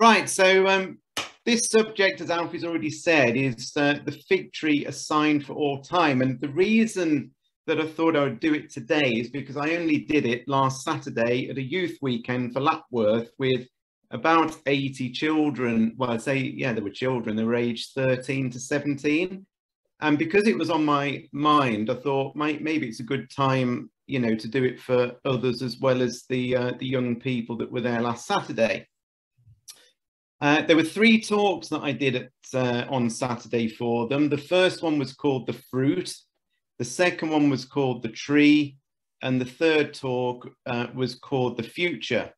Right, so um, this subject, as Alfie's already said, is uh, the fig tree assigned for all time. And the reason that I thought I would do it today is because I only did it last Saturday at a youth weekend for Lapworth with about 80 children. Well, I'd say, yeah, there were children, they were aged 13 to 17. And because it was on my mind, I thought maybe it's a good time, you know, to do it for others as well as the uh, the young people that were there last Saturday. Uh, there were three talks that I did at, uh, on Saturday for them. The first one was called The Fruit. The second one was called The Tree. And the third talk uh, was called The Future.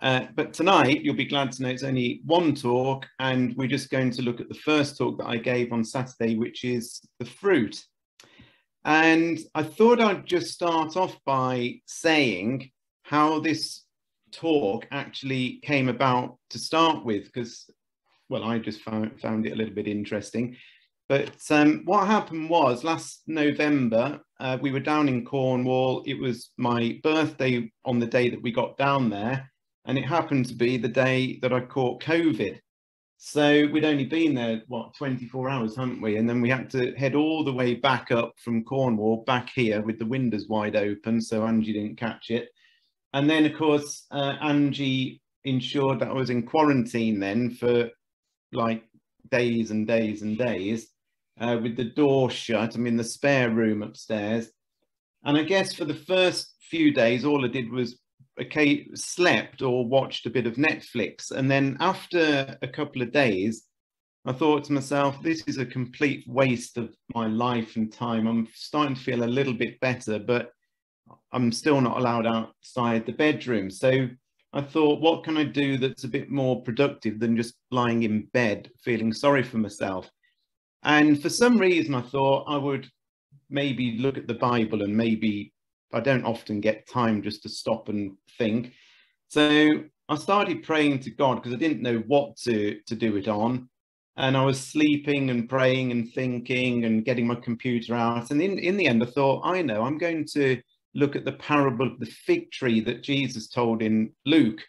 Uh, but tonight, you'll be glad to know it's only one talk, and we're just going to look at the first talk that I gave on Saturday, which is The Fruit. And I thought I'd just start off by saying how this talk actually came about to start with because well i just found, found it a little bit interesting. But um, what happened was last november uh, we were down in cornwall. It was my birthday on the day that we got down there and it happened to be the day that i caught covid. So we'd only been there what 24 hours hadn't we? And then we had to head all the way back up from cornwall back here with the windows wide open so angie didn't catch it and then, of course, uh, Angie ensured that I was in quarantine then for like days and days and days uh, with the door shut. I'm in the spare room upstairs. And I guess for the first few days, all I did was okay, slept or watched a bit of Netflix. And then after a couple of days, I thought to myself, this is a complete waste of my life and time. I'm starting to feel a little bit better, but I'm still not allowed outside the bedroom. So I thought, what can I do that's a bit more productive than just lying in bed feeling sorry for myself? And for some reason, I thought I would maybe look at the Bible and maybe I don't often get time just to stop and think. So I started praying to God because I didn't know what to, to do it on. And I was sleeping and praying and thinking and getting my computer out. And in, in the end, I thought, I know, I'm going to look at the parable of the fig tree that Jesus told in Luke.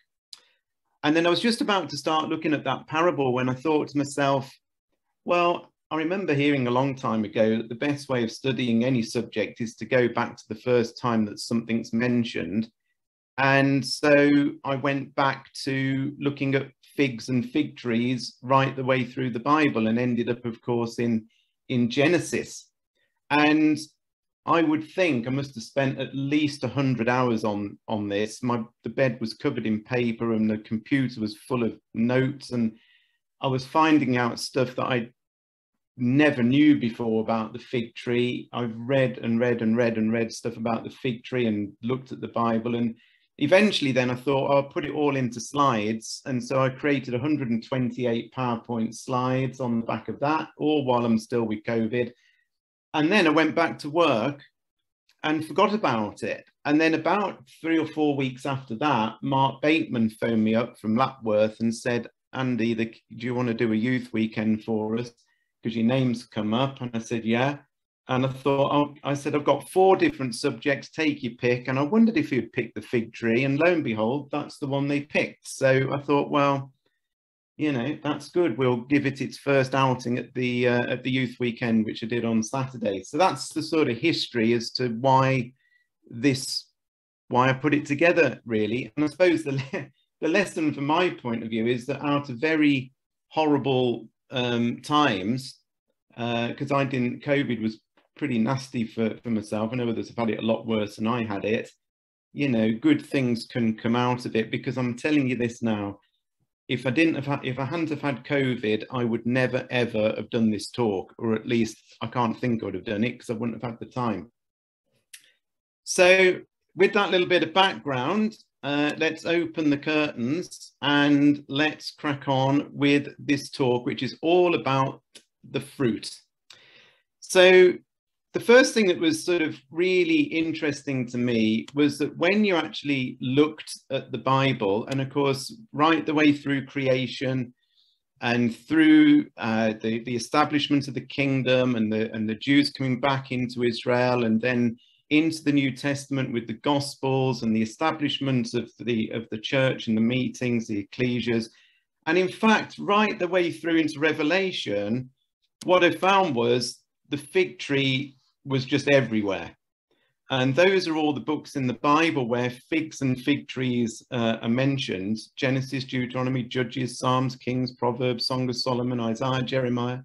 And then I was just about to start looking at that parable when I thought to myself, well, I remember hearing a long time ago that the best way of studying any subject is to go back to the first time that something's mentioned. And so I went back to looking at figs and fig trees right the way through the Bible and ended up, of course, in, in Genesis. And I would think I must have spent at least 100 hours on on this. My the bed was covered in paper and the computer was full of notes and I was finding out stuff that I never knew before about the fig tree. I've read and read and read and read stuff about the fig tree and looked at the Bible and eventually then I thought oh, I'll put it all into slides and so I created 128 PowerPoint slides on the back of that all while I'm still with COVID and then I went back to work and forgot about it. And then about three or four weeks after that, Mark Bateman phoned me up from Lapworth and said, Andy, the, do you want to do a youth weekend for us? Because your name's come up. And I said, yeah. And I thought, oh, I said, I've got four different subjects, take your pick. And I wondered if you'd pick the fig tree. And lo and behold, that's the one they picked. So I thought, well, you know that's good. We'll give it its first outing at the uh, at the youth weekend which i did on saturday. So that's the sort of history as to why this why i put it together really. And i suppose the the lesson from my point of view is that out of very horrible um, times because uh, i didn't covid was pretty nasty for for myself. I know others have had it a lot worse than i had it. You know good things can come out of it because i'm telling you this now if I didn't have had, if I hadn't have had COVID, I would never ever have done this talk, or at least I can't think I would have done it because I wouldn't have had the time. So with that little bit of background, uh, let's open the curtains and let's crack on with this talk, which is all about the fruit. So the first thing that was sort of really interesting to me was that when you actually looked at the Bible, and of course, right the way through creation and through uh, the, the establishment of the kingdom and the, and the Jews coming back into Israel, and then into the New Testament with the Gospels and the establishment of the, of the church and the meetings, the ecclesias, And in fact, right the way through into Revelation, what I found was the fig tree was just everywhere. And those are all the books in the Bible where figs and fig trees uh, are mentioned Genesis, Deuteronomy, Judges, Psalms, Kings, Proverbs, Song of Solomon, Isaiah, Jeremiah,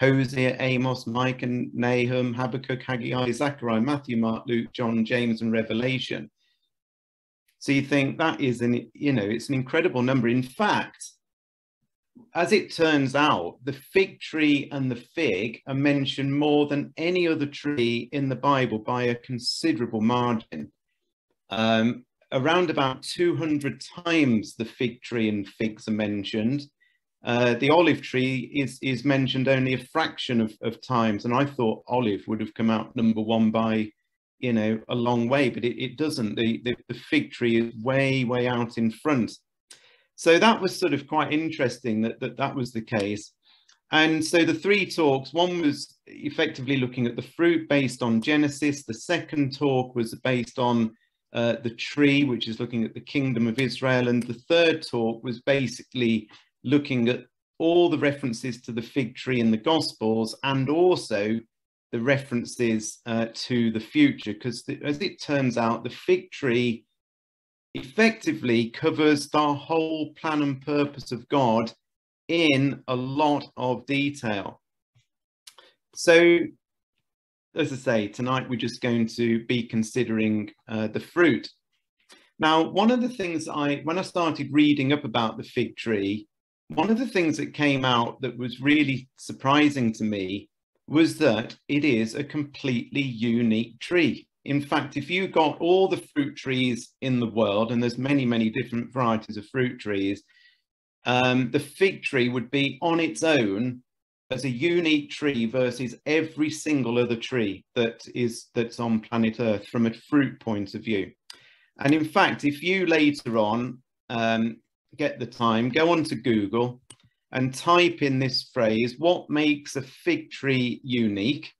Hosea, Amos, Micah, Nahum, Habakkuk, Haggai, Zechariah, Matthew, Mark, Luke, John, James, and Revelation. So you think that is an, you know, it's an incredible number. In fact, as it turns out, the fig tree and the fig are mentioned more than any other tree in the Bible by a considerable margin. Um, around about 200 times the fig tree and figs are mentioned. Uh, the olive tree is, is mentioned only a fraction of, of times, and I thought olive would have come out number one by, you know, a long way, but it, it doesn't. The, the, the fig tree is way, way out in front. So that was sort of quite interesting that, that that was the case. And so the three talks, one was effectively looking at the fruit based on Genesis. The second talk was based on uh, the tree, which is looking at the kingdom of Israel. And the third talk was basically looking at all the references to the fig tree in the Gospels and also the references uh, to the future. Because as it turns out, the fig tree effectively covers the whole plan and purpose of God in a lot of detail. So, as I say, tonight we're just going to be considering uh, the fruit. Now, one of the things I, when I started reading up about the fig tree, one of the things that came out that was really surprising to me was that it is a completely unique tree. In fact, if you got all the fruit trees in the world, and there's many, many different varieties of fruit trees, um, the fig tree would be on its own as a unique tree versus every single other tree that is that's on planet Earth from a fruit point of view. And in fact, if you later on um, get the time, go onto Google and type in this phrase, what makes a fig tree unique?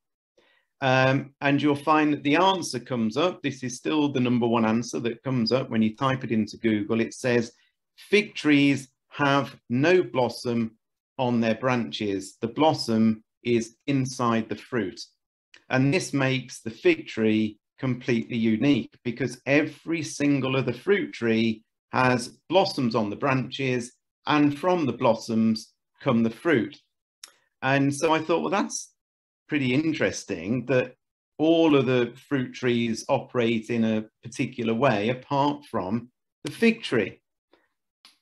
Um, and you'll find that the answer comes up. This is still the number one answer that comes up when you type it into Google. It says fig trees have no blossom on their branches. The blossom is inside the fruit. And this makes the fig tree completely unique because every single other fruit tree has blossoms on the branches and from the blossoms come the fruit. And so I thought, well, that's pretty interesting that all of the fruit trees operate in a particular way apart from the fig tree.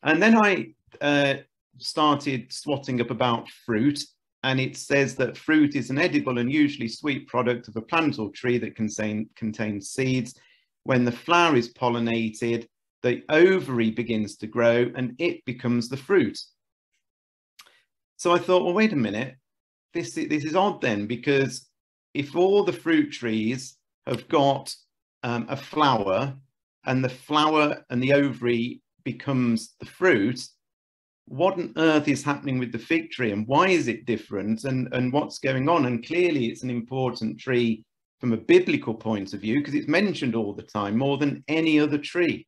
And then I uh, started swatting up about fruit and it says that fruit is an edible and usually sweet product of a plant or tree that contain, contains seeds. When the flower is pollinated, the ovary begins to grow and it becomes the fruit. So I thought, well, wait a minute, this, this is odd then, because if all the fruit trees have got um, a flower and the flower and the ovary becomes the fruit, what on earth is happening with the fig tree and why is it different and, and what's going on? And clearly it's an important tree from a biblical point of view because it's mentioned all the time more than any other tree.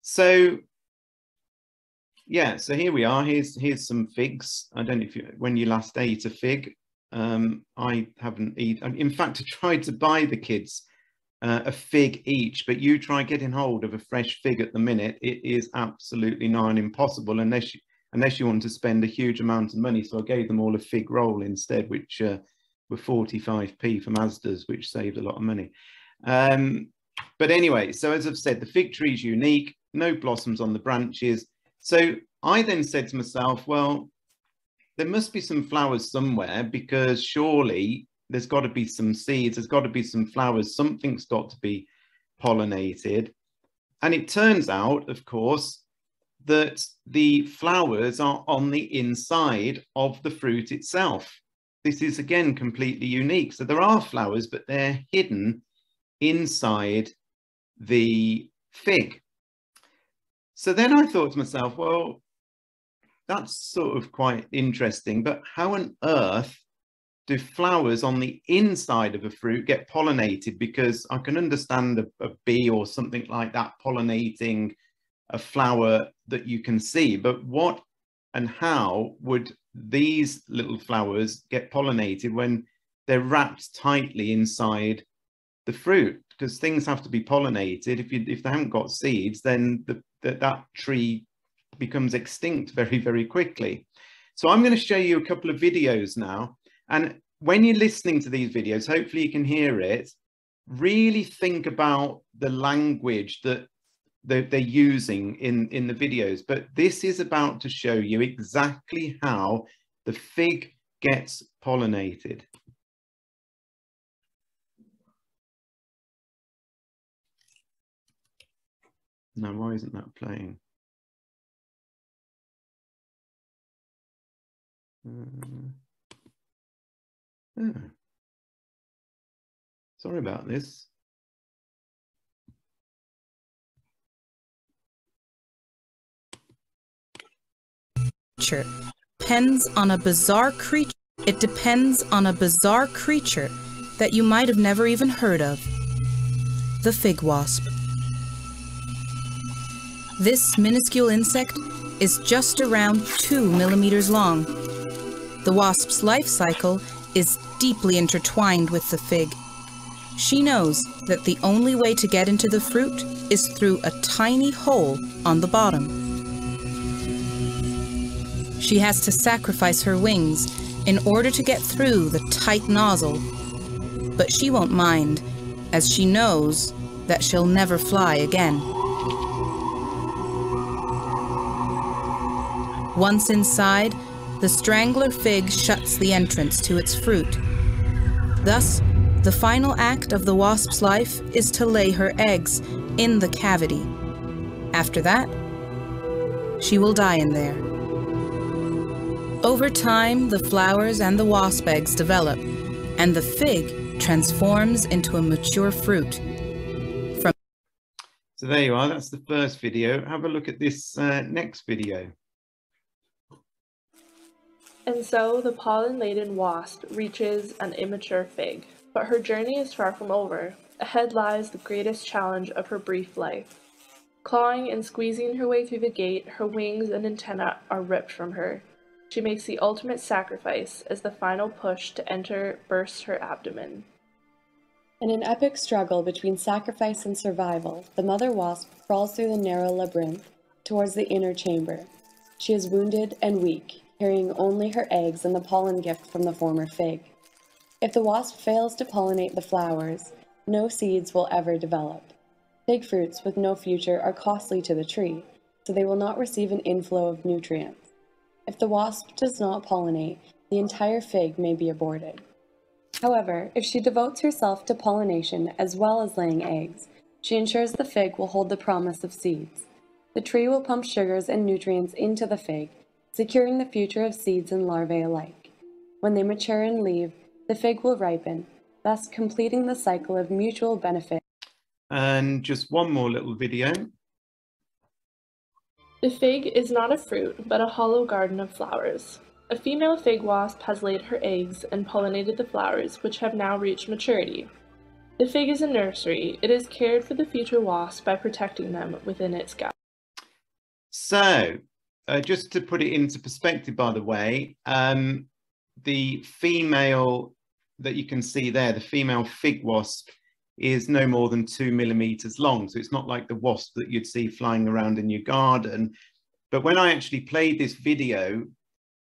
So yeah, so here we are. Here's here's some figs. I don't know if you, when you last ate a fig. Um, I haven't eaten. In fact, I tried to buy the kids uh, a fig each, but you try getting hold of a fresh fig at the minute, it is absolutely nigh impossible unless you, unless you want to spend a huge amount of money. So I gave them all a fig roll instead, which uh, were 45p from Asda's, which saved a lot of money. Um, but anyway, so as I've said, the fig tree is unique, no blossoms on the branches. So I then said to myself, well, there must be some flowers somewhere because surely there's got to be some seeds, there's got to be some flowers, something's got to be pollinated. And it turns out, of course, that the flowers are on the inside of the fruit itself. This is again completely unique. So there are flowers, but they're hidden inside the fig. So then I thought to myself, well, that's sort of quite interesting, but how on earth do flowers on the inside of a fruit get pollinated? Because I can understand a, a bee or something like that pollinating a flower that you can see, but what and how would these little flowers get pollinated when they're wrapped tightly inside the fruit because things have to be pollinated if you if they haven't got seeds then the, the, that tree becomes extinct very very quickly so i'm going to show you a couple of videos now and when you're listening to these videos hopefully you can hear it really think about the language that they're, they're using in, in the videos. But this is about to show you exactly how the fig gets pollinated. Now, why isn't that playing? Uh, yeah. Sorry about this. depends on a bizarre creature. It depends on a bizarre creature that you might have never even heard of. The fig wasp. This minuscule insect is just around two millimeters long. The wasp's life cycle is deeply intertwined with the fig. She knows that the only way to get into the fruit is through a tiny hole on the bottom. She has to sacrifice her wings in order to get through the tight nozzle. But she won't mind, as she knows that she'll never fly again. Once inside, the strangler fig shuts the entrance to its fruit. Thus, the final act of the wasp's life is to lay her eggs in the cavity. After that, she will die in there. Over time, the flowers and the wasp eggs develop, and the fig transforms into a mature fruit. From so there you are, that's the first video. Have a look at this uh, next video. And so the pollen-laden wasp reaches an immature fig. But her journey is far from over. Ahead lies the greatest challenge of her brief life. Clawing and squeezing her way through the gate, her wings and antennae are ripped from her. She makes the ultimate sacrifice as the final push to enter bursts her abdomen. In an epic struggle between sacrifice and survival, the mother wasp crawls through the narrow labyrinth towards the inner chamber. She is wounded and weak, carrying only her eggs and the pollen gift from the former fig. If the wasp fails to pollinate the flowers, no seeds will ever develop. Fig fruits with no future are costly to the tree, so they will not receive an inflow of nutrients. If the wasp does not pollinate, the entire fig may be aborted. However, if she devotes herself to pollination as well as laying eggs, she ensures the fig will hold the promise of seeds. The tree will pump sugars and nutrients into the fig, securing the future of seeds and larvae alike. When they mature and leave, the fig will ripen, thus completing the cycle of mutual benefit. And just one more little video. The fig is not a fruit, but a hollow garden of flowers. A female fig wasp has laid her eggs and pollinated the flowers, which have now reached maturity. The fig is a nursery. It is cared for the future wasp by protecting them within its gut. So, uh, just to put it into perspective, by the way, um, the female that you can see there, the female fig wasp, is no more than two millimeters long. So it's not like the wasp that you'd see flying around in your garden. But when I actually played this video,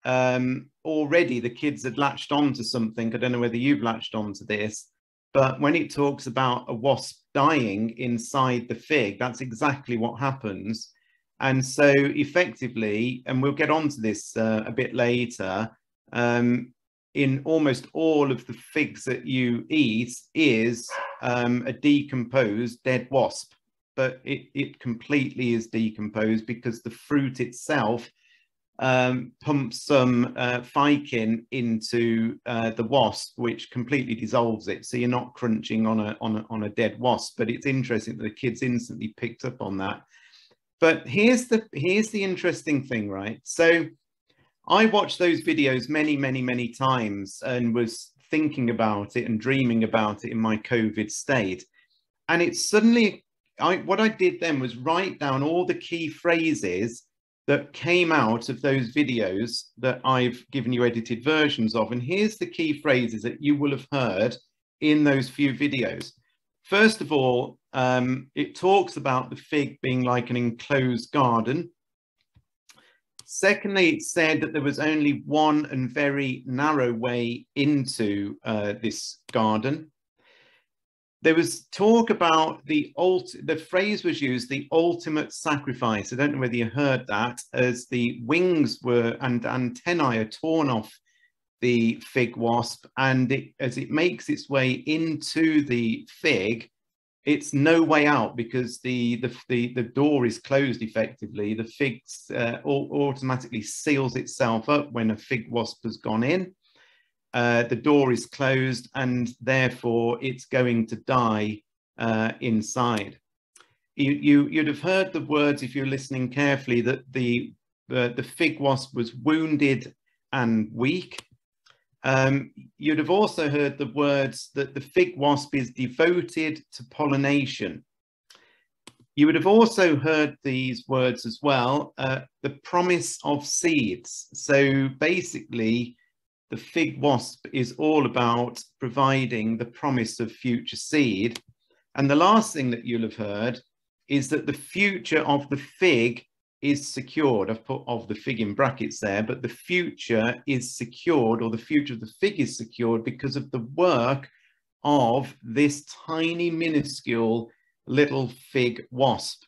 um, already the kids had latched on to something. I don't know whether you've latched on to this, but when it talks about a wasp dying inside the fig, that's exactly what happens. And so effectively, and we'll get on to this uh, a bit later, um, in almost all of the figs that you eat is um, a decomposed dead wasp, but it, it completely is decomposed because the fruit itself um, pumps some uh, ficin into uh, the wasp, which completely dissolves it. So you're not crunching on a, on a, on a dead wasp, but it's interesting that the kids instantly picked up on that. But here's the, here's the interesting thing, right? So I watched those videos many, many, many times and was thinking about it and dreaming about it in my COVID state. And it suddenly, I, what I did then was write down all the key phrases that came out of those videos that I've given you edited versions of. And here's the key phrases that you will have heard in those few videos. First of all, um, it talks about the fig being like an enclosed garden. Secondly, it said that there was only one and very narrow way into uh, this garden. There was talk about the ult the phrase was used, the ultimate sacrifice. I don't know whether you heard that, as the wings were and antennae are torn off the fig wasp, and it, as it makes its way into the fig, it's no way out because the the the, the door is closed effectively. The fig uh, automatically seals itself up when a fig wasp has gone in. Uh, the door is closed and therefore it's going to die uh, inside. You, you, you'd have heard the words, if you're listening carefully, that the, the, the fig wasp was wounded and weak. Um, you'd have also heard the words that the fig wasp is devoted to pollination. You would have also heard these words as well, uh, the promise of seeds. So basically, the fig wasp is all about providing the promise of future seed. And the last thing that you'll have heard is that the future of the fig is secured. I've put of the fig in brackets there, but the future is secured or the future of the fig is secured because of the work of this tiny minuscule little fig wasp.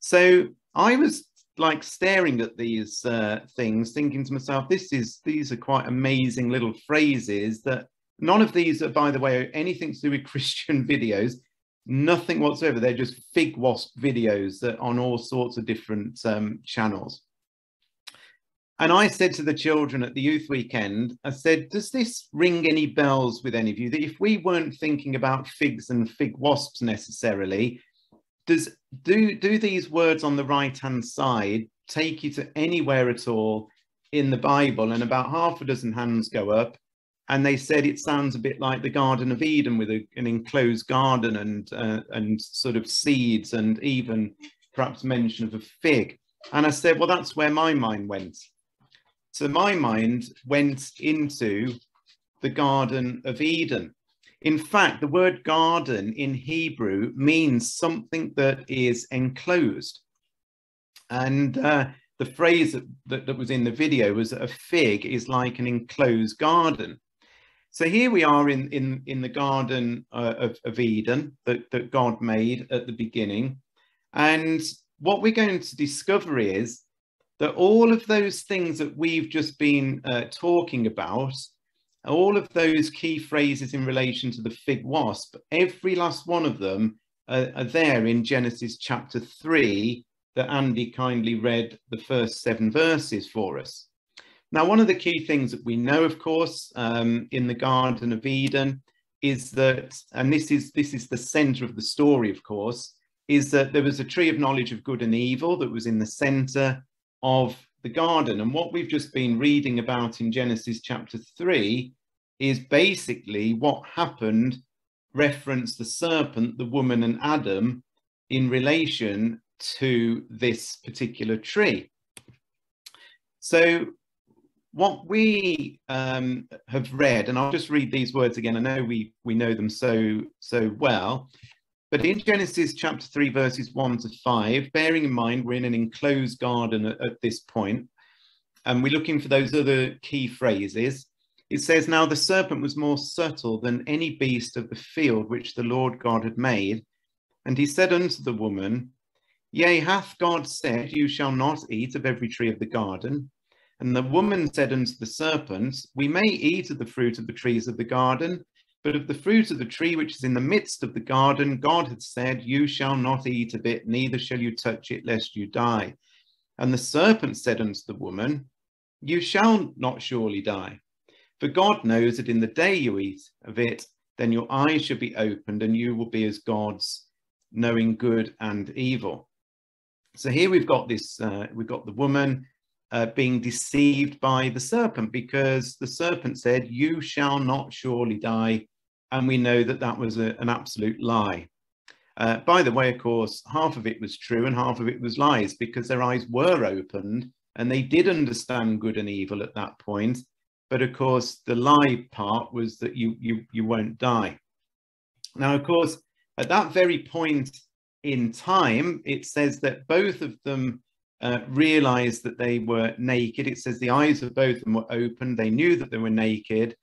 So I was like staring at these uh, things, thinking to myself, this is these are quite amazing little phrases that none of these are, by the way, anything to do with Christian videos nothing whatsoever. They're just fig wasp videos that on all sorts of different um, channels. And I said to the children at the youth weekend, I said, does this ring any bells with any of you? That if we weren't thinking about figs and fig wasps necessarily, does do do these words on the right hand side take you to anywhere at all in the Bible? And about half a dozen hands go up and they said it sounds a bit like the Garden of Eden with a, an enclosed garden and uh, and sort of seeds and even perhaps mention of a fig. And I said, well, that's where my mind went. So my mind went into the Garden of Eden. In fact, the word garden in Hebrew means something that is enclosed. And uh, the phrase that, that, that was in the video was a fig is like an enclosed garden. So here we are in, in, in the Garden uh, of, of Eden that, that God made at the beginning. And what we're going to discover is that all of those things that we've just been uh, talking about, all of those key phrases in relation to the fig wasp, every last one of them uh, are there in Genesis chapter 3 that Andy kindly read the first seven verses for us. Now, one of the key things that we know, of course, um, in the Garden of Eden is that, and this is, this is the center of the story, of course, is that there was a tree of knowledge of good and evil that was in the center of the garden. And what we've just been reading about in Genesis chapter 3 is basically what happened, reference the serpent, the woman, and Adam in relation to this particular tree. So what we um, have read, and I'll just read these words again. I know we we know them so so well, but in Genesis chapter three, verses one to five, bearing in mind we're in an enclosed garden at, at this point, and we're looking for those other key phrases. It says, "Now the serpent was more subtle than any beast of the field which the Lord God had made, and he said unto the woman." Yea, hath God said, You shall not eat of every tree of the garden? And the woman said unto the serpent, We may eat of the fruit of the trees of the garden, but of the fruit of the tree which is in the midst of the garden, God hath said, You shall not eat of it, neither shall you touch it, lest you die. And the serpent said unto the woman, You shall not surely die. For God knows that in the day you eat of it, then your eyes shall be opened, and you will be as gods, knowing good and evil. So here we've got this, uh, we've got the woman uh, being deceived by the serpent because the serpent said, You shall not surely die. And we know that that was a, an absolute lie. Uh, by the way, of course, half of it was true and half of it was lies because their eyes were opened and they did understand good and evil at that point. But of course, the lie part was that you you you won't die. Now, of course, at that very point in time, it says that both of them uh, realized that they were naked. It says the eyes of both of them were open. They knew that they were naked.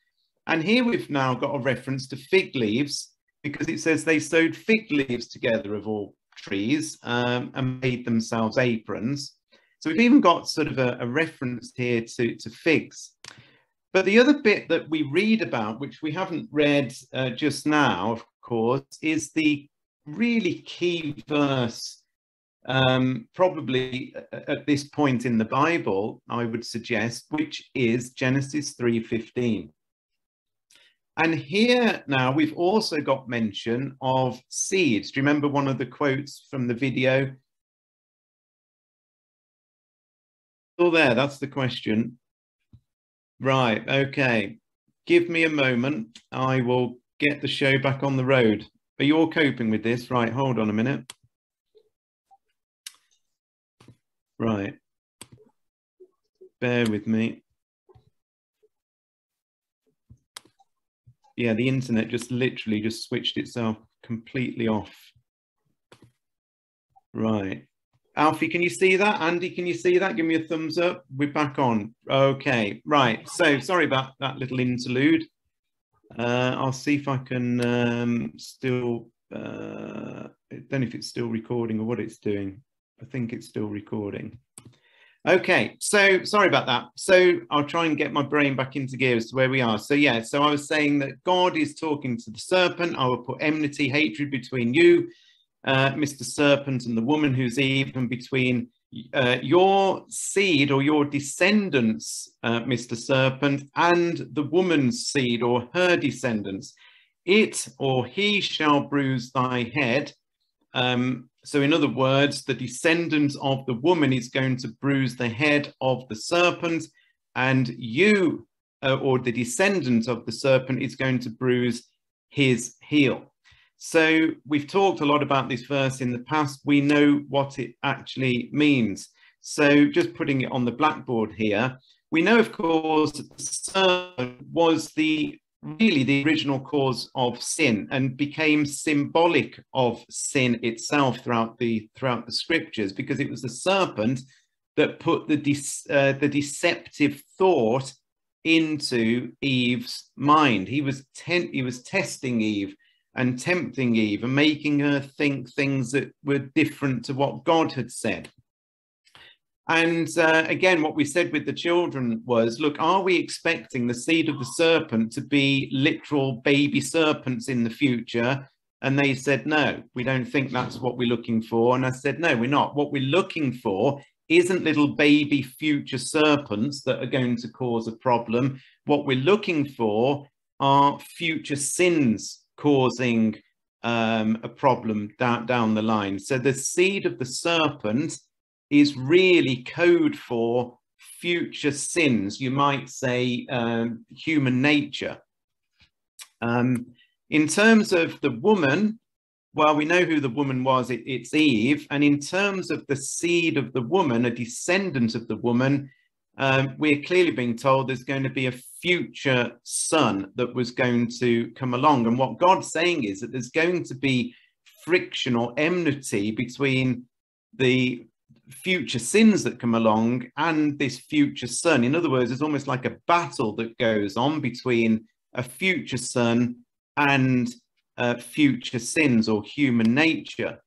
And here we've now got a reference to fig leaves because it says they sewed fig leaves together of all trees um, and made themselves aprons. So we've even got sort of a, a reference here to, to figs. But the other bit that we read about, which we haven't read uh, just now, of course, is the really key verse, um, probably at this point in the Bible, I would suggest, which is Genesis 3.15. And here now we've also got mention of seeds. Do you remember one of the quotes from the video? Still there, that's the question. Right, okay. Give me a moment. I will get the show back on the road. Are you all coping with this? Right, hold on a minute. Right. Bear with me. Yeah, the internet just literally just switched itself completely off. Right. Alfie, can you see that? Andy, can you see that? Give me a thumbs up. We're back on. Okay, right. So sorry about that little interlude. Uh, I'll see if I can um, still, uh, I don't know if it's still recording or what it's doing. I think it's still recording. Okay, so sorry about that. So I'll try and get my brain back into gear as to where we are. So yeah, so I was saying that God is talking to the serpent. I will put enmity, hatred between you uh, Mr. Serpent and the woman who's even between uh, your seed or your descendants, uh, Mr. Serpent, and the woman's seed or her descendants. It or he shall bruise thy head. Um, so, in other words, the descendant of the woman is going to bruise the head of the serpent, and you uh, or the descendant of the serpent is going to bruise his heel. So we've talked a lot about this verse in the past. We know what it actually means. So just putting it on the blackboard here, we know, of course, that the serpent was the really the original cause of sin and became symbolic of sin itself throughout the throughout the scriptures because it was the serpent that put the de- uh, the deceptive thought into Eve's mind. He was ten- he was testing Eve and tempting Eve and making her think things that were different to what God had said. And uh, again, what we said with the children was look, are we expecting the seed of the serpent to be literal baby serpents in the future? And they said, no, we don't think that's what we're looking for. And I said, no, we're not. What we're looking for isn't little baby future serpents that are going to cause a problem. What we're looking for are future sins causing um, a problem down, down the line. So the seed of the serpent is really code for future sins, you might say um, human nature. Um, in terms of the woman, well, we know who the woman was, it, it's Eve. And in terms of the seed of the woman, a descendant of the woman, um, we're clearly being told there's going to be a future son that was going to come along. And what God's saying is that there's going to be friction or enmity between the future sins that come along and this future son. In other words, it's almost like a battle that goes on between a future son and uh, future sins or human nature.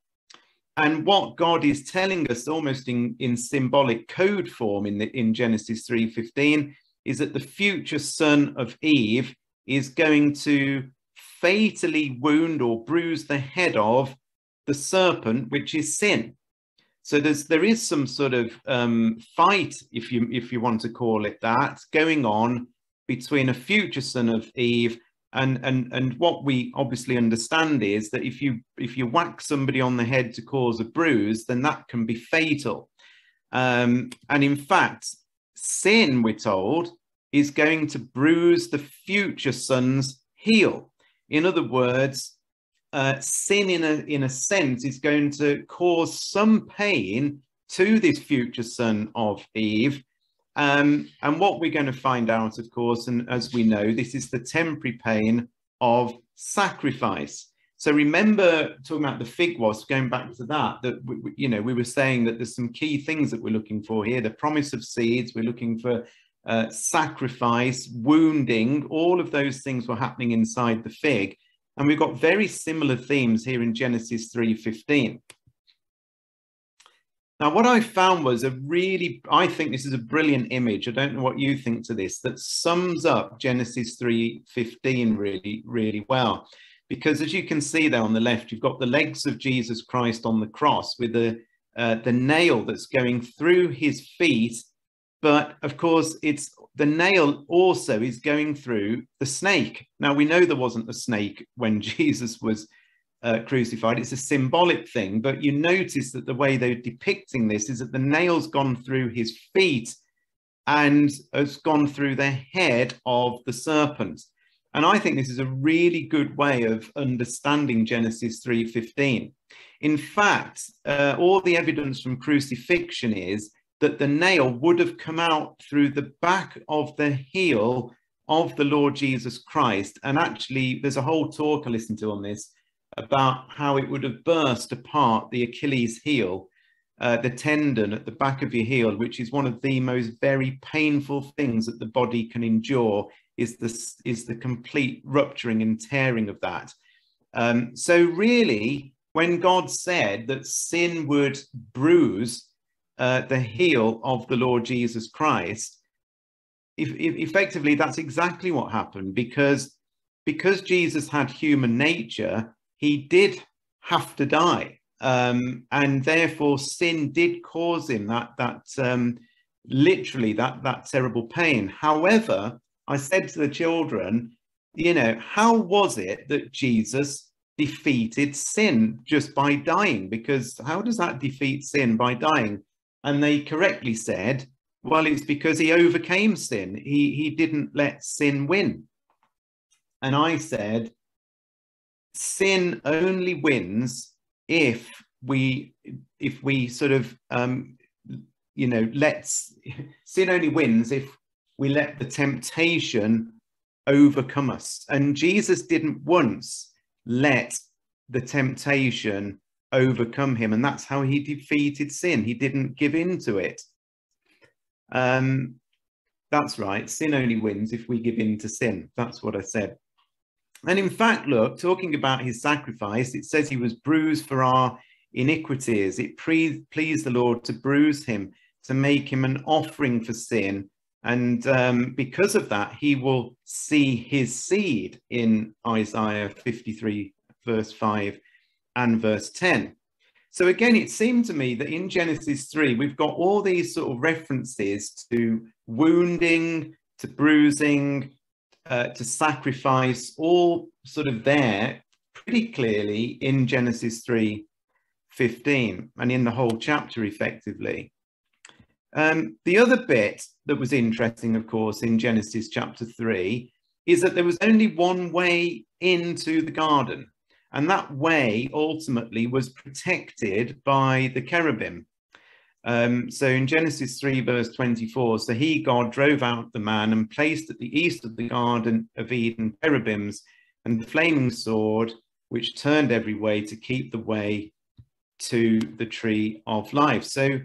And what God is telling us almost in, in symbolic code form in, the, in Genesis 3.15 is that the future son of Eve is going to fatally wound or bruise the head of the serpent, which is sin. So there's there is some sort of um, fight, if you if you want to call it that, going on between a future son of Eve and and and what we obviously understand is that if you if you whack somebody on the head to cause a bruise then that can be fatal. Um, and in fact sin we're told is going to bruise the future son's heel. In other words uh, sin in a, in a sense is going to cause some pain to this future son of Eve. Um, and what we're going to find out, of course, and as we know, this is the temporary pain of sacrifice. So remember talking about the fig wasp, going back to that, that, we, you know, we were saying that there's some key things that we're looking for here. The promise of seeds, we're looking for uh, sacrifice, wounding, all of those things were happening inside the fig. And we've got very similar themes here in Genesis 3.15. Now, what I found was a really, I think this is a brilliant image. I don't know what you think to this, that sums up Genesis 3.15 really, really well. Because as you can see there on the left, you've got the legs of Jesus Christ on the cross with the, uh, the nail that's going through his feet. But of course, it's the nail also is going through the snake. Now, we know there wasn't a snake when Jesus was uh, crucified. It's a symbolic thing, but you notice that the way they're depicting this is that the nail's gone through his feet and has gone through the head of the serpent. And I think this is a really good way of understanding Genesis 3.15. In fact, uh, all the evidence from crucifixion is that the nail would have come out through the back of the heel of the Lord Jesus Christ. And actually, there's a whole talk I listened to on this about how it would have burst apart the Achilles heel, uh, the tendon at the back of your heel, which is one of the most very painful things that the body can endure, is the, is the complete rupturing and tearing of that. Um, so really, when God said that sin would bruise uh, the heel of the Lord Jesus Christ, if, if effectively that's exactly what happened because because Jesus had human nature, he did have to die. Um, and therefore sin did cause him that that um, literally that that terrible pain. However, I said to the children, you know, how was it that Jesus defeated sin just by dying? Because how does that defeat sin by dying? And they correctly said, well, it's because he overcame sin. He he didn't let sin win. And I said, sin only wins if we if we sort of um, you know let's sin only wins if we let the temptation overcome us and jesus didn't once let the temptation overcome him. And that's how he defeated sin. He didn't give in to it. Um that's right. Sin only wins if we give in to sin. That's what i said. And in fact, look, talking about his sacrifice, it says he was bruised for our iniquities. It pleased the Lord to bruise him, to make him an offering for sin. And um, because of that, he will see his seed in Isaiah 53, verse 5 and verse 10. So again, it seemed to me that in Genesis 3, we've got all these sort of references to wounding, to bruising, uh, to sacrifice, all sort of there pretty clearly in Genesis 3 15 and in the whole chapter effectively. Um, the other bit that was interesting, of course, in Genesis chapter 3 is that there was only one way into the garden, and that way ultimately was protected by the cherubim. Um, so in Genesis 3, verse 24, so he, God, drove out the man and placed at the east of the Garden of Eden cherubims and the flaming sword, which turned every way to keep the way to the tree of life. So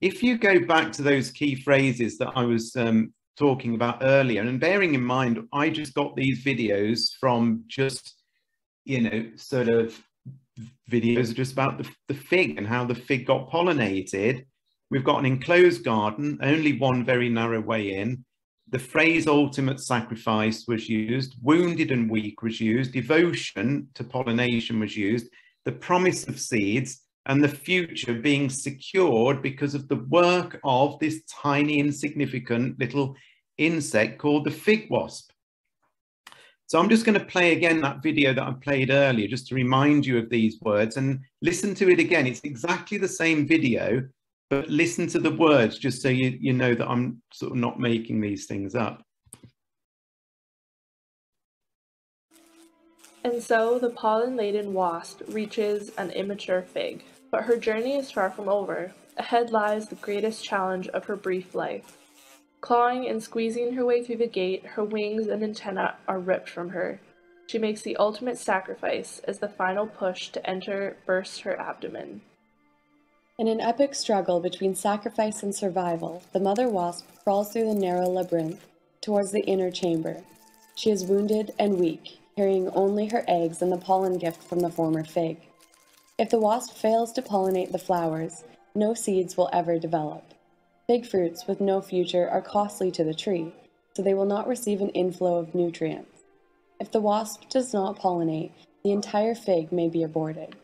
if you go back to those key phrases that I was um, talking about earlier, and bearing in mind, I just got these videos from just, you know, sort of videos just about the, the fig and how the fig got pollinated. We've got an enclosed garden, only one very narrow way in. The phrase ultimate sacrifice was used, wounded and weak was used, devotion to pollination was used, the promise of seeds, and the future being secured because of the work of this tiny, insignificant little insect called the fig wasp. So I'm just going to play again that video that I played earlier, just to remind you of these words and listen to it again. It's exactly the same video, but listen to the words just so you, you know that I'm sort of not making these things up. And so the pollen-laden wasp reaches an immature fig. But her journey is far from over. Ahead lies the greatest challenge of her brief life. Clawing and squeezing her way through the gate, her wings and antennae are ripped from her. She makes the ultimate sacrifice as the final push to enter bursts her abdomen. In an epic struggle between sacrifice and survival, the mother wasp crawls through the narrow labyrinth towards the inner chamber. She is wounded and weak, carrying only her eggs and the pollen gift from the former fig. If the wasp fails to pollinate the flowers, no seeds will ever develop. Fig fruits with no future are costly to the tree, so they will not receive an inflow of nutrients. If the wasp does not pollinate, the entire fig may be aborted.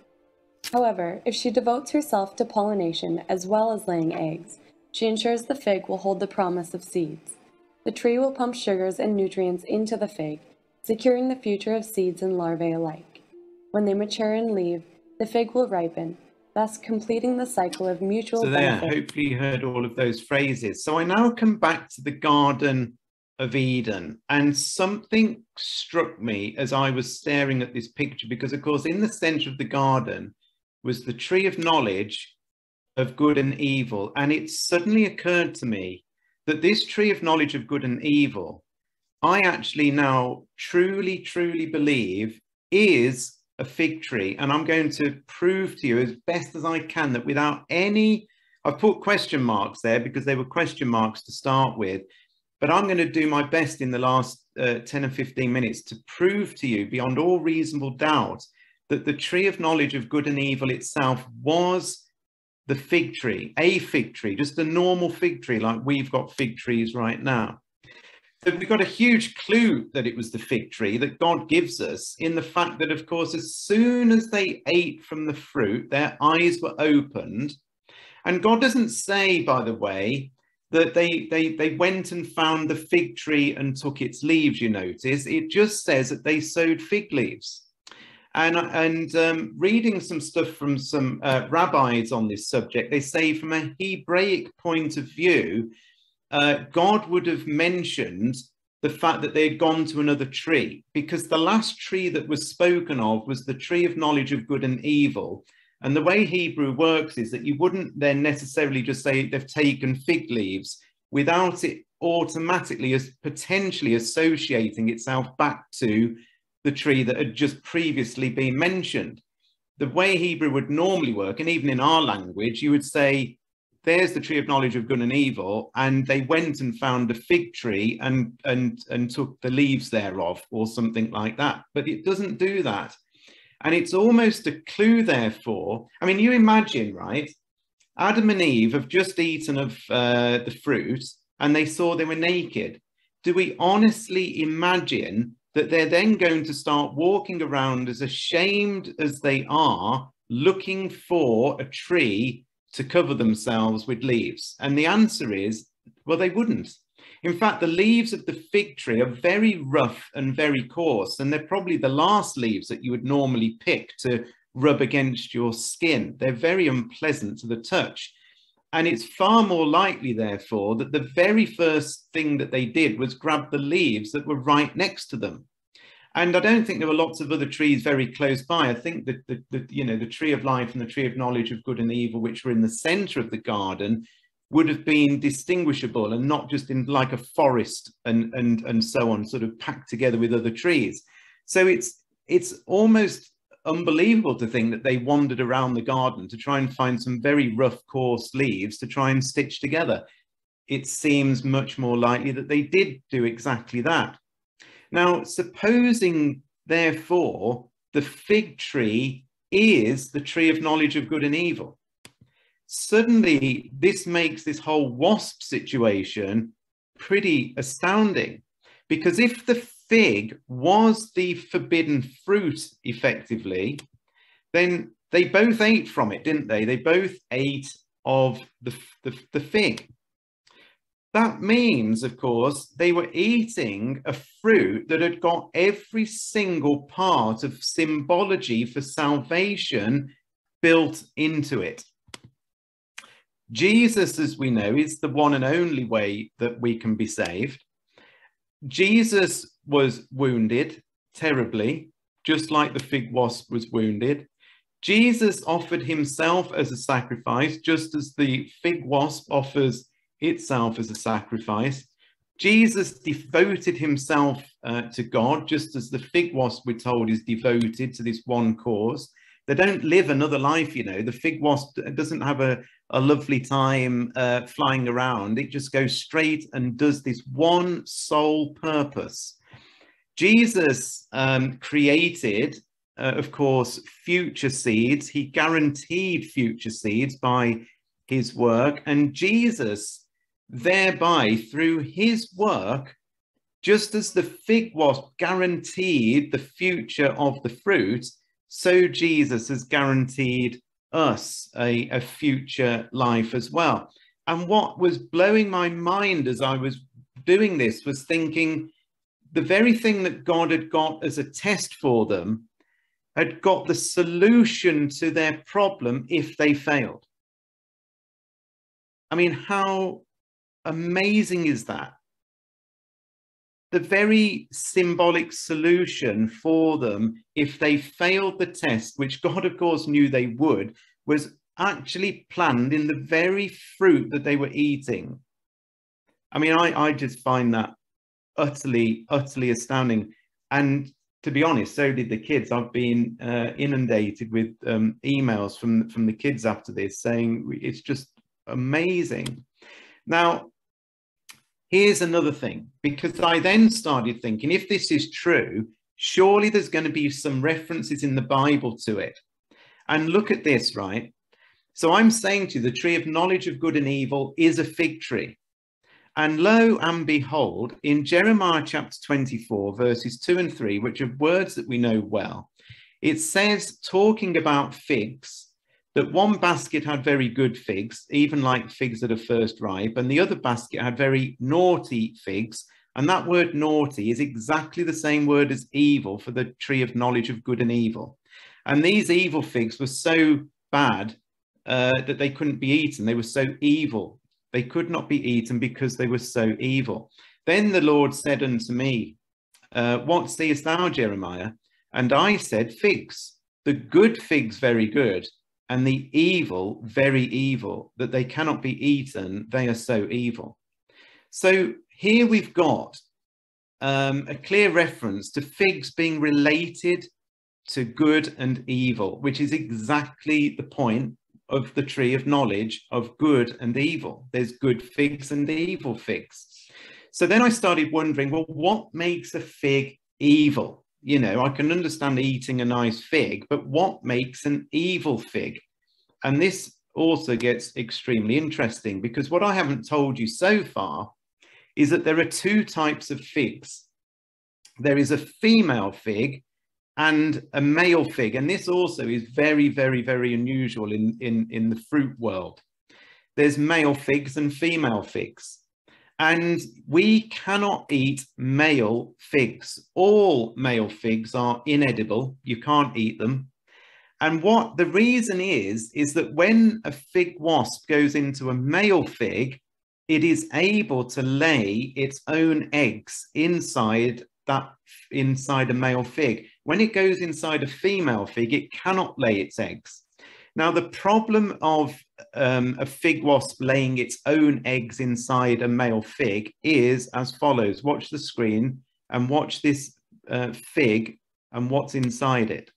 However, if she devotes herself to pollination as well as laying eggs, she ensures the fig will hold the promise of seeds. The tree will pump sugars and nutrients into the fig, securing the future of seeds and larvae alike. When they mature and leave, the fig will ripen, thus completing the cycle of mutual so there, benefit. hopefully you heard all of those phrases. So I now come back to the Garden of Eden, and something struck me as I was staring at this picture, because of course, in the center of the garden was the tree of knowledge of good and evil. And it suddenly occurred to me that this tree of knowledge of good and evil, I actually now truly, truly believe is a fig tree. And I'm going to prove to you as best as I can that without any, I've put question marks there because they were question marks to start with, but I'm going to do my best in the last uh, 10 or 15 minutes to prove to you beyond all reasonable doubt that the tree of knowledge of good and evil itself was the fig tree, a fig tree, just a normal fig tree like we've got fig trees right now. We've got a huge clue that it was the fig tree that God gives us in the fact that, of course, as soon as they ate from the fruit, their eyes were opened. And God doesn't say, by the way, that they, they, they went and found the fig tree and took its leaves, you notice. It just says that they sewed fig leaves. And, and um, reading some stuff from some uh, rabbis on this subject, they say from a Hebraic point of view, uh, God would have mentioned the fact that they had gone to another tree because the last tree that was spoken of was the tree of knowledge of good and evil. And the way Hebrew works is that you wouldn't then necessarily just say they've taken fig leaves without it automatically as potentially associating itself back to the tree that had just previously been mentioned. The way Hebrew would normally work, and even in our language, you would say there's the tree of knowledge of good and evil and they went and found a fig tree and and and took the leaves thereof or something like that. But it doesn't do that. And it's almost a clue therefore. I mean you imagine right? Adam and eve have just eaten of uh, the fruit and they saw they were naked. Do we honestly imagine that they're then going to start walking around as ashamed as they are looking for a tree to cover themselves with leaves? And the answer is, well, they wouldn't. In fact, the leaves of the fig tree are very rough and very coarse, and they're probably the last leaves that you would normally pick to rub against your skin. They're very unpleasant to the touch. And it's far more likely, therefore, that the very first thing that they did was grab the leaves that were right next to them. And I don't think there were lots of other trees very close by. I think that the, the, you know the tree of life and the tree of knowledge of good and evil, which were in the centre of the garden, would have been distinguishable and not just in like a forest and and and so on, sort of packed together with other trees. So it's it's almost unbelievable to think that they wandered around the garden to try and find some very rough, coarse leaves to try and stitch together. It seems much more likely that they did do exactly that. Now, supposing, therefore, the fig tree is the tree of knowledge of good and evil, suddenly this makes this whole wasp situation pretty astounding. Because if the fig was the forbidden fruit, effectively, then they both ate from it, didn't they? They both ate of the, the, the fig. That means, of course, they were eating a fruit that had got every single part of symbology for salvation built into it. Jesus, as we know, is the one and only way that we can be saved. Jesus was wounded terribly just like the fig wasp was wounded. Jesus offered himself as a sacrifice, just as the fig wasp offers itself as a sacrifice. Jesus devoted himself uh, to God, just as the fig wasp, we're told, is devoted to this one cause. They don't live another life, you know. The fig wasp doesn't have a, a lovely time uh, flying around. It just goes straight and does this one sole purpose. Jesus um, created, uh, of course, future seeds. He guaranteed future seeds by his work. And Jesus, thereby, through his work, just as the fig wasp guaranteed the future of the fruit, so Jesus has guaranteed us a, a future life as well. And what was blowing my mind as I was doing this was thinking the very thing that God had got as a test for them had got the solution to their problem if they failed. I mean, how amazing is that? the very symbolic solution for them if they failed the test, which God, of course, knew they would, was actually planned in the very fruit that they were eating. I mean, I, I just find that utterly, utterly astounding. And to be honest, so did the kids. I've been uh, inundated with um, emails from, from the kids after this saying it's just amazing. Now, here's another thing, because I then started thinking, if this is true, surely there's going to be some references in the Bible to it. And look at this, right? So I'm saying to you, the tree of knowledge of good and evil is a fig tree. And lo and behold, in Jeremiah chapter 24, verses 2 and 3, which are words that we know well, it says, talking about figs, that one basket had very good figs, even like figs that are first ripe, and the other basket had very naughty figs. And that word naughty is exactly the same word as evil for the tree of knowledge of good and evil. And these evil figs were so bad uh, that they couldn't be eaten. They were so evil. They could not be eaten because they were so evil. Then the Lord said unto me, uh, What seest thou, Jeremiah? And I said, Figs. The good figs very good, and the evil very evil, that they cannot be eaten, they are so evil. So here we've got um, a clear reference to figs being related to good and evil, which is exactly the point of the tree of knowledge of good and evil. There's good figs and evil figs. So then I started wondering, well, what makes a fig evil? You know, I can understand eating a nice fig, but what makes an evil fig? And this also gets extremely interesting because what I haven't told you so far is that there are two types of figs. There is a female fig and a male fig. And this also is very, very, very unusual in, in, in the fruit world. There's male figs and female figs. And we cannot eat male figs. All male figs are inedible. You can't eat them. And what the reason is, is that when a fig wasp goes into a male fig, it is able to lay its own eggs inside that inside a male fig. When it goes inside a female fig, it cannot lay its eggs. Now, the problem of um, a fig wasp laying its own eggs inside a male fig is as follows. Watch the screen and watch this uh, fig and what's inside it.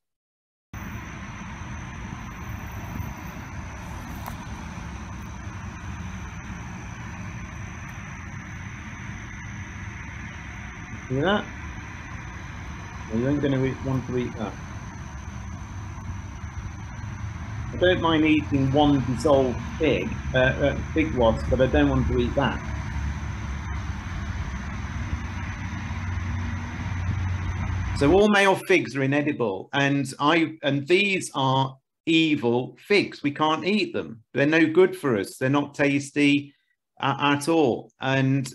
See that? you ain't going to want to eat that. I don't mind eating one dissolved fig, uh, uh, fig but I don't want to eat that. So all male figs are inedible, and I and these are evil figs. We can't eat them. They're no good for us. They're not tasty uh, at all. And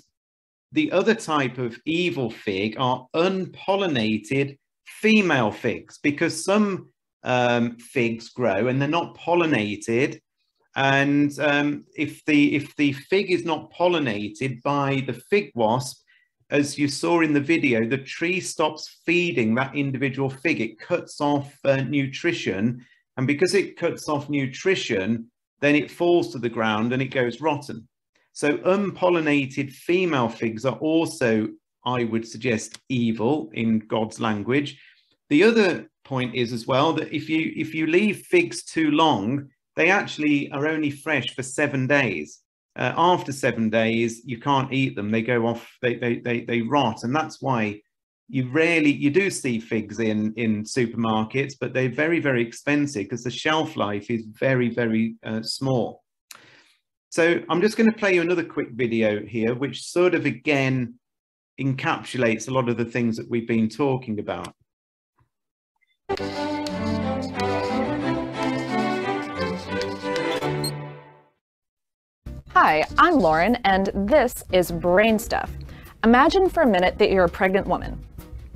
the other type of evil fig are unpollinated female figs because some um, figs grow and they're not pollinated. And um, if the if the fig is not pollinated by the fig wasp, as you saw in the video, the tree stops feeding that individual fig. It cuts off uh, nutrition. And because it cuts off nutrition, then it falls to the ground and it goes rotten. So unpollinated female figs are also, I would suggest, evil in God's language. The other point is as well that if you if you leave figs too long, they actually are only fresh for seven days. Uh, after seven days, you can't eat them. They go off, they, they, they, they rot. And that's why you rarely, you do see figs in, in supermarkets, but they're very, very expensive because the shelf life is very, very uh, small. So I'm just going to play you another quick video here, which sort of again encapsulates a lot of the things that we've been talking about. Hi, I'm Lauren, and this is BrainStuff. Imagine for a minute that you're a pregnant woman.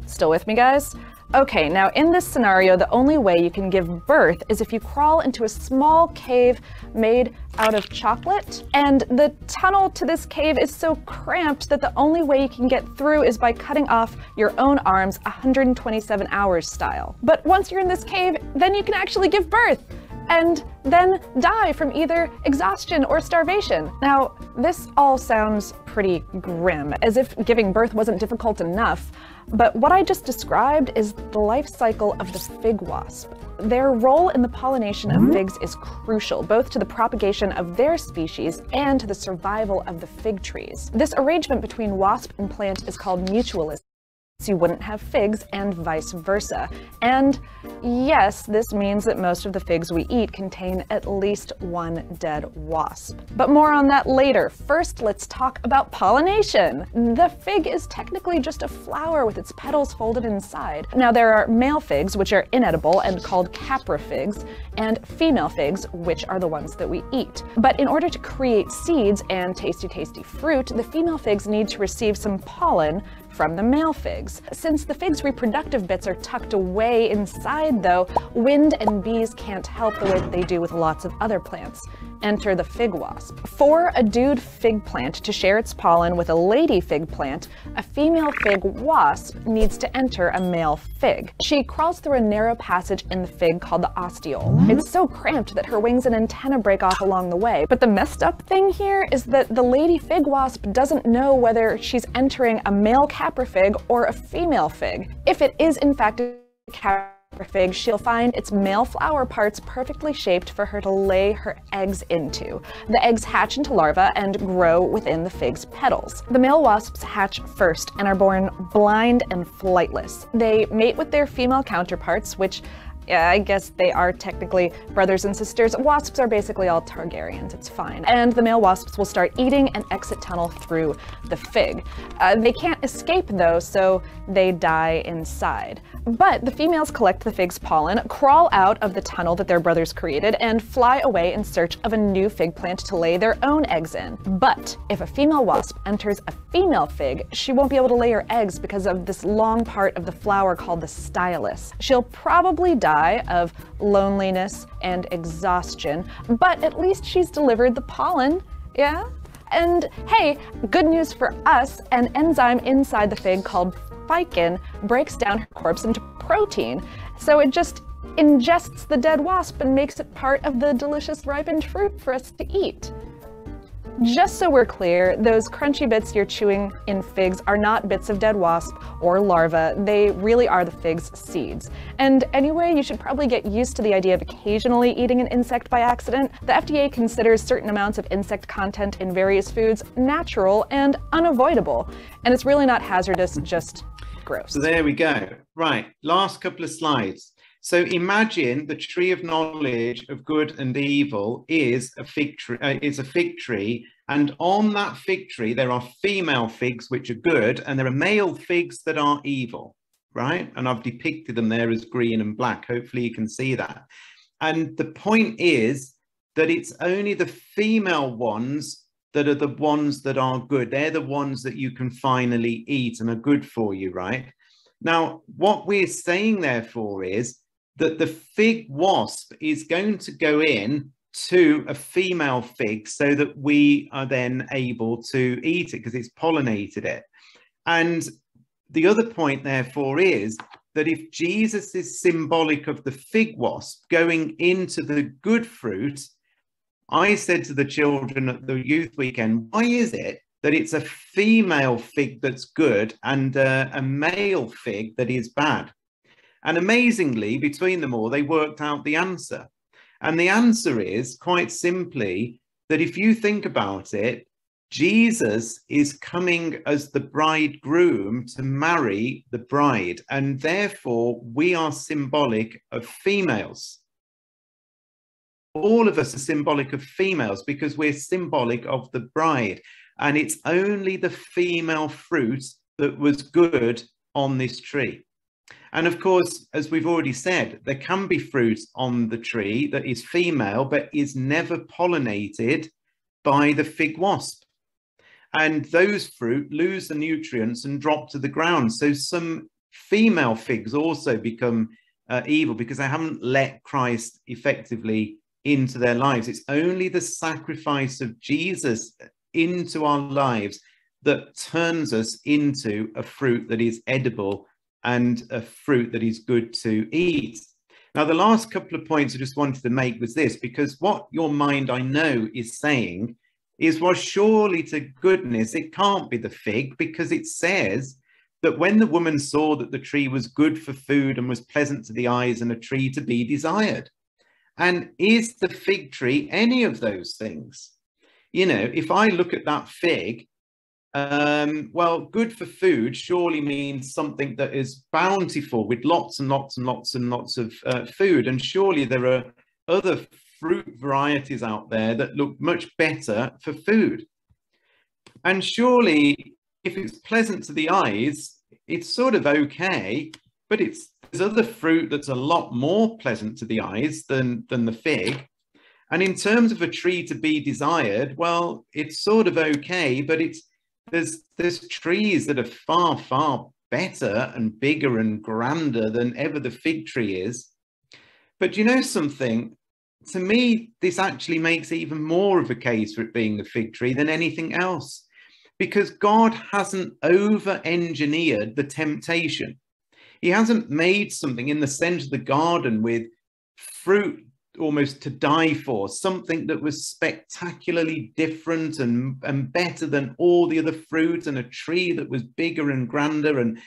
Still with me, guys? Okay, now in this scenario, the only way you can give birth is if you crawl into a small cave made out of chocolate. And the tunnel to this cave is so cramped that the only way you can get through is by cutting off your own arms 127 hours style. But once you're in this cave, then you can actually give birth and then die from either exhaustion or starvation. Now, this all sounds pretty grim, as if giving birth wasn't difficult enough. But what I just described is the life cycle of the fig wasp. Their role in the pollination of hmm? figs is crucial, both to the propagation of their species and to the survival of the fig trees. This arrangement between wasp and plant is called mutualism you wouldn't have figs and vice versa. And yes, this means that most of the figs we eat contain at least one dead wasp. But more on that later. First, let's talk about pollination. The fig is technically just a flower with its petals folded inside. Now there are male figs, which are inedible and called caprifigs, and female figs, which are the ones that we eat. But in order to create seeds and tasty, tasty fruit, the female figs need to receive some pollen from the male figs. Since the fig's reproductive bits are tucked away inside though, wind and bees can't help the way that they do with lots of other plants enter the fig wasp. For a dude fig plant to share its pollen with a lady fig plant, a female fig wasp needs to enter a male fig. She crawls through a narrow passage in the fig called the ostiole. It's so cramped that her wings and antennae break off along the way. But the messed up thing here is that the lady fig wasp doesn't know whether she's entering a male caprifig or a female fig. If it is in fact a capra fig, she'll find its male flower parts perfectly shaped for her to lay her eggs into. The eggs hatch into larvae and grow within the fig's petals. The male wasps hatch first and are born blind and flightless. They mate with their female counterparts, which yeah, I guess they are technically brothers and sisters. Wasps are basically all Targaryens, it's fine. And the male wasps will start eating and exit tunnel through the fig. Uh, they can't escape though, so they die inside. But the females collect the fig's pollen, crawl out of the tunnel that their brothers created, and fly away in search of a new fig plant to lay their own eggs in. But if a female wasp enters a female fig, she won't be able to lay her eggs because of this long part of the flower called the stylus. She'll probably die die of loneliness and exhaustion, but at least she's delivered the pollen, yeah? And hey, good news for us, an enzyme inside the fig called ficin breaks down her corpse into protein. So it just ingests the dead wasp and makes it part of the delicious ripened fruit for us to eat. Just so we're clear, those crunchy bits you're chewing in figs are not bits of dead wasp or larva, they really are the fig's seeds. And anyway, you should probably get used to the idea of occasionally eating an insect by accident. The FDA considers certain amounts of insect content in various foods natural and unavoidable, and it's really not hazardous, just gross. So there we go. Right, last couple of slides. So imagine the tree of knowledge of good and evil is a fig tree, uh, is a fig tree, and on that fig tree there are female figs which are good, and there are male figs that are evil, right? And I've depicted them there as green and black. Hopefully you can see that. And the point is that it's only the female ones that are the ones that are good. They're the ones that you can finally eat and are good for you, right? Now, what we're saying therefore is that the fig wasp is going to go in to a female fig so that we are then able to eat it because it's pollinated it. And the other point, therefore, is that if Jesus is symbolic of the fig wasp going into the good fruit, I said to the children at the youth weekend, why is it that it's a female fig that's good and uh, a male fig that is bad? And amazingly, between them all, they worked out the answer. And the answer is quite simply that if you think about it, Jesus is coming as the bridegroom to marry the bride, and therefore we are symbolic of females. All of us are symbolic of females because we're symbolic of the bride, and it's only the female fruit that was good on this tree. And of course, as we've already said, there can be fruit on the tree that is female, but is never pollinated by the fig wasp and those fruit lose the nutrients and drop to the ground. So some female figs also become uh, evil because they haven't let Christ effectively into their lives. It's only the sacrifice of Jesus into our lives that turns us into a fruit that is edible and a fruit that is good to eat. Now, the last couple of points I just wanted to make was this, because what your mind, I know, is saying is well surely to goodness it can't be the fig because it says that when the woman saw that the tree was good for food and was pleasant to the eyes and a tree to be desired and is the fig tree any of those things you know if i look at that fig um, well good for food surely means something that is bountiful with lots and lots and lots and lots of uh, food and surely there are other fruit varieties out there that look much better for food. And surely, if it's pleasant to the eyes, it's sort of okay, but it's there's other fruit that's a lot more pleasant to the eyes than, than the fig. And in terms of a tree to be desired, well, it's sort of okay, but it's there's there's trees that are far, far better and bigger and grander than ever the fig tree is. But you know something? to me, this actually makes even more of a case for it being the fig tree than anything else, because God hasn't over engineered the temptation. He hasn't made something in the center of the garden with fruit almost to die for, something that was spectacularly different and, and better than all the other fruit, and a tree that was bigger and grander and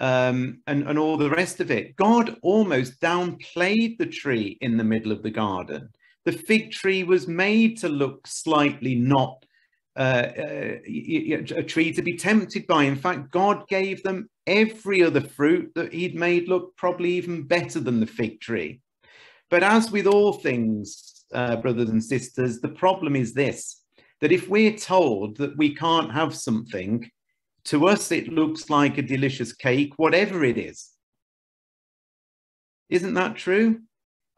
um, and, and all the rest of it. God almost downplayed the tree in the middle of the garden. The fig tree was made to look slightly not uh, uh, a tree to be tempted by. In fact, God gave them every other fruit that he'd made look probably even better than the fig tree. But as with all things, uh, brothers and sisters, the problem is this, that if we're told that we can't have something, to us, it looks like a delicious cake, whatever it is. Isn't that true?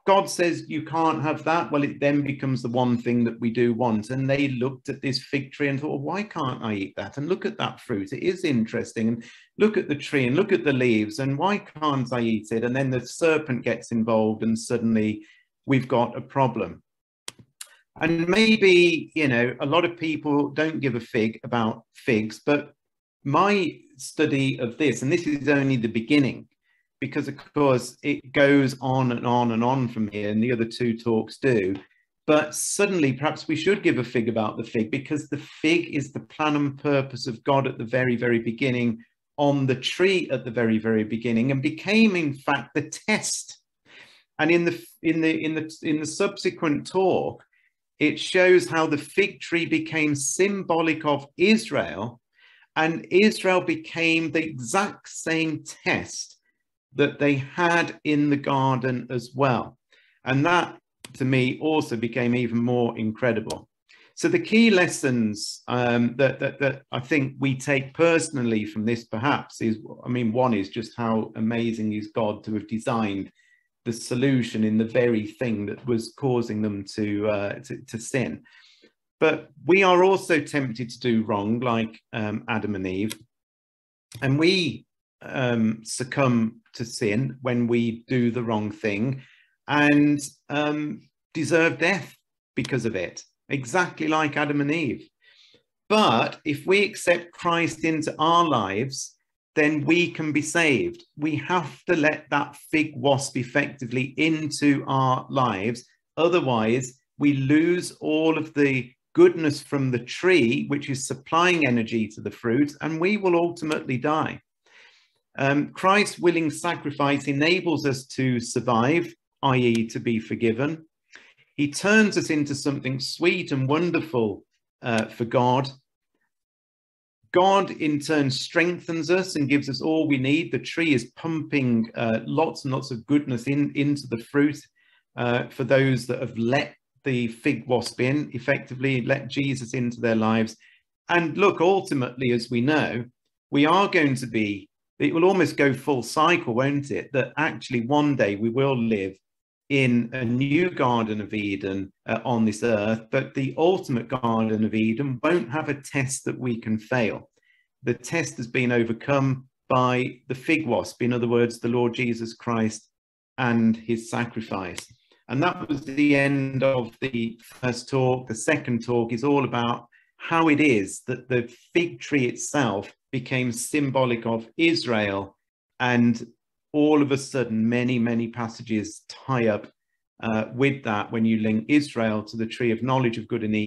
God says you can't have that. Well, it then becomes the one thing that we do want. And they looked at this fig tree and thought, well, why can't I eat that? And look at that fruit. It is interesting. And look at the tree and look at the leaves. And why can't I eat it? And then the serpent gets involved and suddenly we've got a problem. And maybe, you know, a lot of people don't give a fig about figs, but my study of this, and this is only the beginning, because of course it goes on and on and on from here, and the other two talks do. But suddenly, perhaps we should give a fig about the fig because the fig is the plan and purpose of God at the very, very beginning, on the tree at the very, very beginning, and became, in fact, the test. And in the in the in the in the subsequent talk, it shows how the fig tree became symbolic of Israel and Israel became the exact same test that they had in the garden as well. And that, to me, also became even more incredible. So the key lessons um, that, that, that I think we take personally from this perhaps is, I mean, one is just how amazing is God to have designed the solution in the very thing that was causing them to, uh, to, to sin. But we are also tempted to do wrong, like um, Adam and Eve. And we um, succumb to sin when we do the wrong thing and um, deserve death because of it, exactly like Adam and Eve. But if we accept Christ into our lives, then we can be saved. We have to let that fig wasp effectively into our lives. Otherwise, we lose all of the goodness from the tree, which is supplying energy to the fruit, and we will ultimately die. Um, Christ's willing sacrifice enables us to survive, i.e., to be forgiven. He turns us into something sweet and wonderful uh, for God. God, in turn, strengthens us and gives us all we need. The tree is pumping uh, lots and lots of goodness in, into the fruit uh, for those that have let the fig wasp in, effectively let Jesus into their lives. And look, ultimately, as we know, we are going to be, it will almost go full cycle, won't it? That actually one day we will live in a new Garden of Eden uh, on this earth, but the ultimate Garden of Eden won't have a test that we can fail. The test has been overcome by the fig wasp, in other words, the Lord Jesus Christ and his sacrifice. And that was the end of the first talk. The second talk is all about how it is that the fig tree itself became symbolic of Israel. And all of a sudden, many, many passages tie up uh, with that when you link Israel to the tree of knowledge of good and evil